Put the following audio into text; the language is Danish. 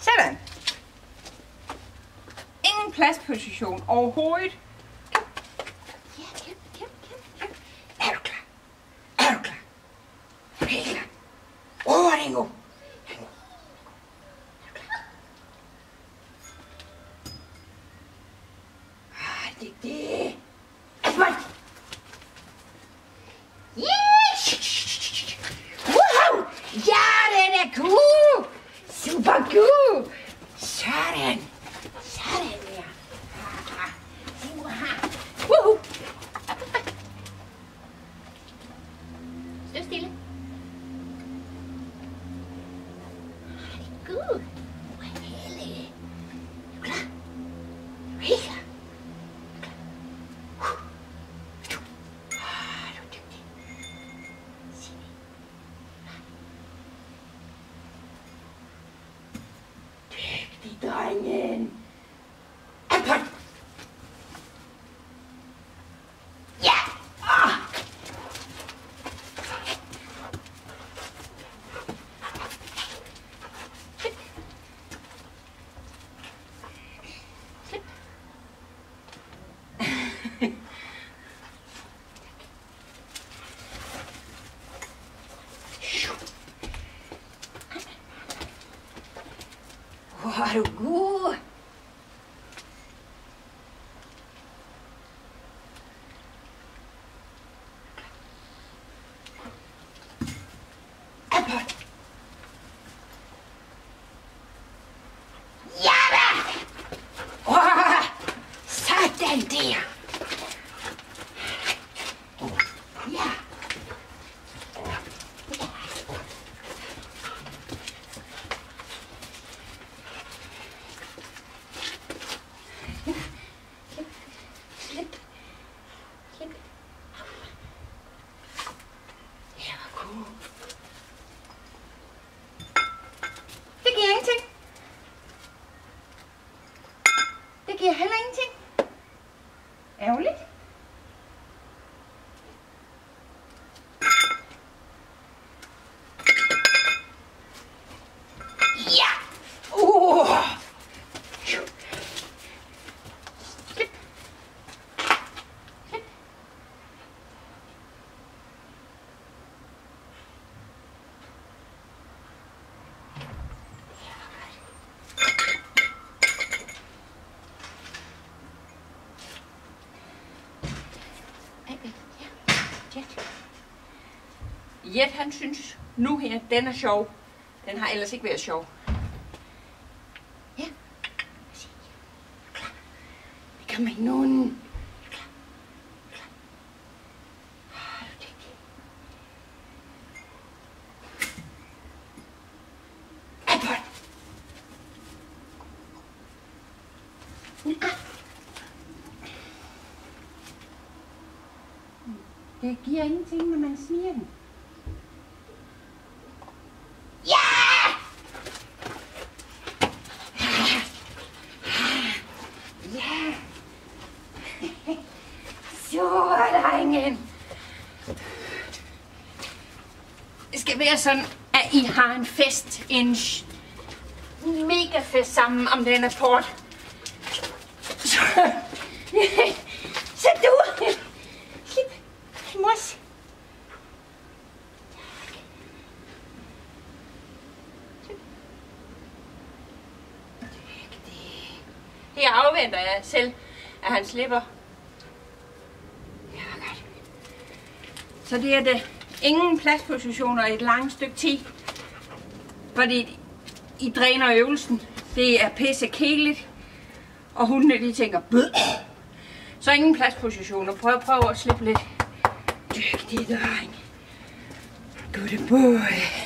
Sådan. Ingen pladsposition overhovedet. Good. Hvor er du god. Apple. Ja da! Åh, sådan der. Ja. Slip. Slip. Ja, hvor god. Det giver ingenting. Det giver heller ingenting. Ærgerligt. Ja! Uh! Slip. Slip. Jet, han synes nu her, den er sjov. Den har ellers ikke været sjov. Ja. Klar. Det kan man ikke nogen. Klar. Ah, er Det giver ingenting, når man sniger den. Ja! Ja! Så, drengen. Det skal være sådan, at I har en fest, en mega fest sammen om den port. Så, så du, slip, mos. Her afventer jeg selv, at han slipper. Ja, godt. Så det er det. Ingen pladspositioner i et langt stykke tid. Fordi I dræner øvelsen. Det er pisse kedeligt. Og hundene de tænker, Bød. Så ingen pladspositioner. Prøv, prøv at slippe lidt. Dygtig dreng. Good boy.